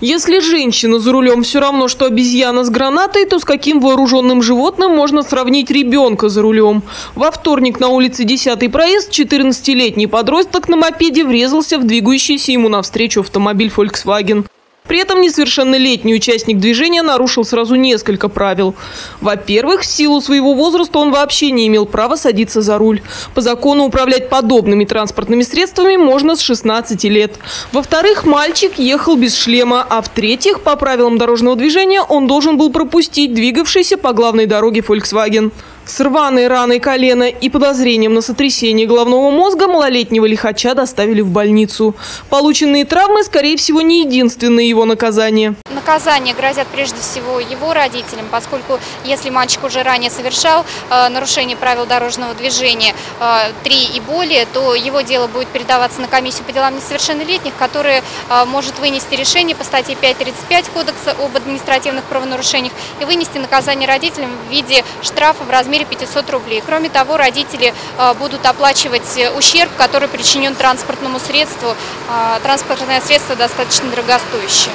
Если женщина за рулем все равно, что обезьяна с гранатой, то с каким вооруженным животным можно сравнить ребенка за рулем? Во вторник на улице 10 проезд 14-летний подросток на мопеде врезался в двигающийся ему навстречу автомобиль Volkswagen. При этом несовершеннолетний участник движения нарушил сразу несколько правил. Во-первых, в силу своего возраста он вообще не имел права садиться за руль. По закону управлять подобными транспортными средствами можно с 16 лет. Во-вторых, мальчик ехал без шлема. А в-третьих, по правилам дорожного движения он должен был пропустить двигавшийся по главной дороге Volkswagen. С рваной раной колена и подозрением на сотрясение головного мозга малолетнего лихача доставили в больницу. Полученные травмы, скорее всего, не единственное его наказание. Наказания грозят прежде всего его родителям, поскольку если мальчик уже ранее совершал э, нарушение правил дорожного движения э, 3 и более, то его дело будет передаваться на комиссию по делам несовершеннолетних, которая э, может вынести решение по статье 5.35 Кодекса об административных правонарушениях и вынести наказание родителям в виде штрафа в размере 500 рублей. Кроме того, родители э, будут оплачивать ущерб, который причинен транспортному средству. Э, Транспортное средство достаточно дорогостоящее.